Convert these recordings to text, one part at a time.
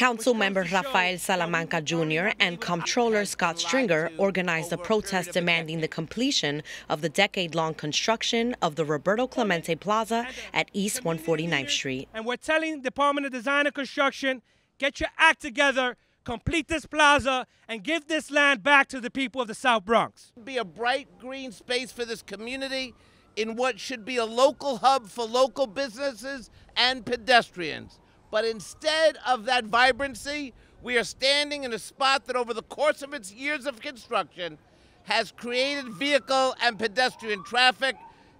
Council member Rafael Salamanca Jr. and Comptroller Scott Stringer organized a protest demanding the completion of the decade long construction of the Roberto Clemente Plaza at East 149th Street. And we're telling Department of Design and Construction get your act together, complete this plaza, and give this land back to the people of the South Bronx. Be a bright green space for this community in what should be a local hub for local businesses and pedestrians. But instead of that vibrancy, we are standing in a spot that over the course of its years of construction has created vehicle and pedestrian traffic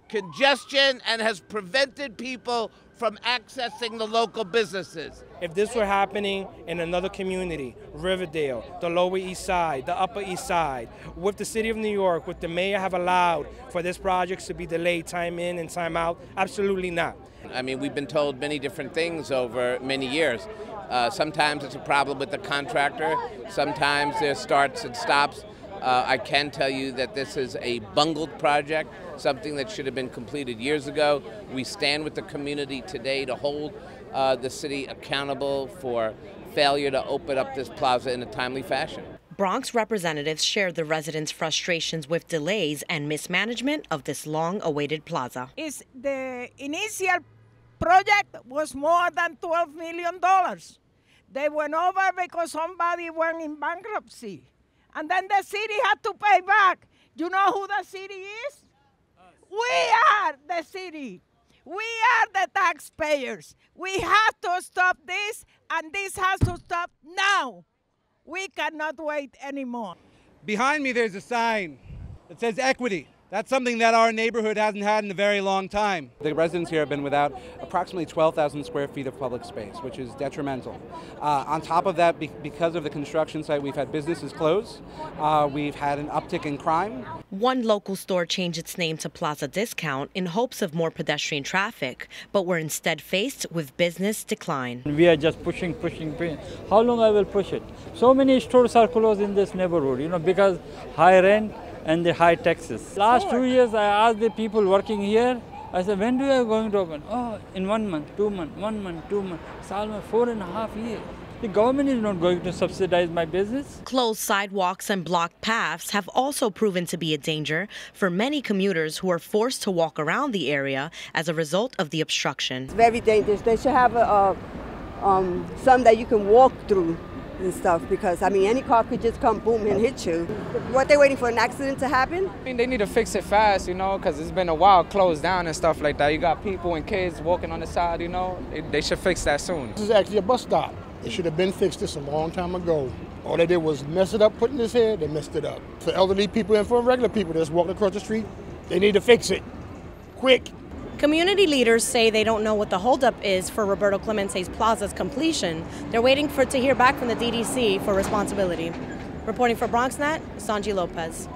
congestion and has prevented people from accessing the local businesses. If this were happening in another community, Riverdale, the Lower East Side, the Upper East Side, with the City of New York, would the mayor have allowed for this project to be delayed time in and time out? Absolutely not. I mean, we've been told many different things over many years. Uh, sometimes it's a problem with the contractor, sometimes there starts and stops. Uh, I can tell you that this is a bungled project, something that should have been completed years ago. We stand with the community today to hold uh, the city accountable for failure to open up this plaza in a timely fashion. Bronx representatives shared the residents' frustrations with delays and mismanagement of this long awaited plaza. Is the initial project was more than 12 million dollars. They went over because somebody went in bankruptcy. And then the city had to pay back. You know who the city is? We are the city. We are the taxpayers. We have to stop this, and this has to stop now. We cannot wait anymore. Behind me, there's a sign that says equity. That's something that our neighborhood hasn't had in a very long time. The residents here have been without approximately 12,000 square feet of public space, which is detrimental. Uh, on top of that, be because of the construction site, we've had businesses close. Uh, we've had an uptick in crime. One local store changed its name to Plaza Discount in hopes of more pedestrian traffic, but were instead faced with business decline. We are just pushing, pushing, pushing. How long I will push it? So many stores are closed in this neighborhood, you know, because high rent and the high taxes. Last two years, I asked the people working here, I said, when do you are going to open? Oh, in one month, two months, one month, two months. It's almost four and a half years. The government is not going to subsidize my business. Closed sidewalks and blocked paths have also proven to be a danger for many commuters who are forced to walk around the area as a result of the obstruction. It's very dangerous. They should have a, a um, some that you can walk through and stuff because I mean any car could just come boom and hit you. What they waiting for an accident to happen? I mean they need to fix it fast, you know, because it's been a while closed down and stuff like that. You got people and kids walking on the side, you know. They, they should fix that soon. This is actually a bus stop. It should have been fixed this a long time ago. All they did was mess it up, putting this here. They messed it up. For elderly people and for regular people that's walking across the street, they need to fix it quick. Community leaders say they don't know what the holdup is for Roberto Clemente's plaza's completion. They're waiting for to hear back from the DDC for responsibility. Reporting for BronxNet, Sanji Lopez.